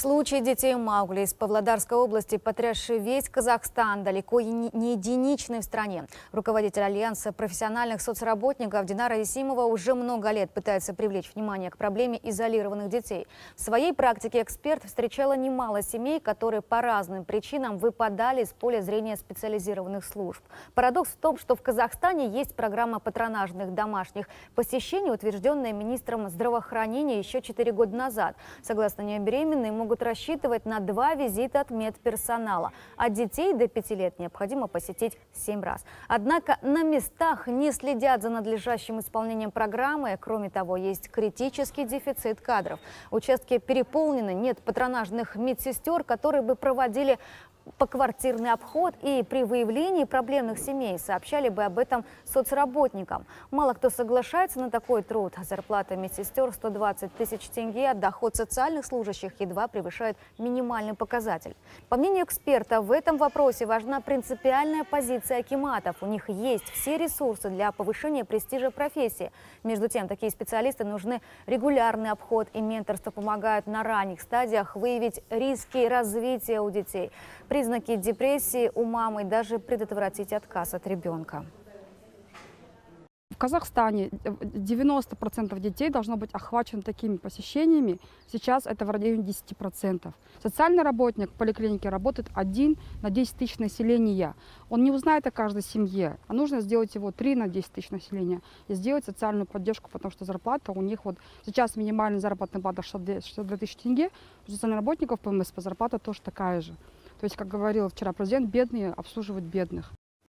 Случай детей Маугли из Павлодарской области, потрясший весь Казахстан, далеко не единичный в стране. Руководитель Альянса профессиональных соцработников Динара Исимова уже много лет пытается привлечь внимание к проблеме изолированных детей. В своей практике эксперт встречала немало семей, которые по разным причинам выпадали из поля зрения специализированных служб. Парадокс в том, что в Казахстане есть программа патронажных домашних посещений, утвержденная министром здравоохранения еще 4 года назад. Согласно ней, беременные могут рассчитывать на два визита от медперсонала. А детей до 5 лет необходимо посетить 7 раз. Однако на местах не следят за надлежащим исполнением программы. Кроме того, есть критический дефицит кадров. Участки переполнены, нет патронажных медсестер, которые бы проводили поквартирный обход и при выявлении проблемных семей сообщали бы об этом соцработникам. Мало кто соглашается на такой труд. Зарплата медсестер 120 тысяч тенге, а доход социальных служащих едва превышает минимальный показатель. По мнению эксперта, в этом вопросе важна принципиальная позиция акиматов. У них есть все ресурсы для повышения престижа профессии. Между тем, такие специалисты нужны регулярный обход и менторство помогают на ранних стадиях выявить риски развития у детей признаки депрессии у мамы, даже предотвратить отказ от ребенка. В Казахстане 90% детей должно быть охвачено такими посещениями. Сейчас это в районе 10%. Социальный работник в поликлинике работает один на 10 тысяч населения. Он не узнает о каждой семье, а нужно сделать его 3 на 10 тысяч населения и сделать социальную поддержку, потому что зарплата у них вот сейчас минимальная заработная плата 62 тысячи тенге, у социальных работников по МСП зарплата тоже такая же. То есть, как говорил вчера президент, бедные обслуживают бедных.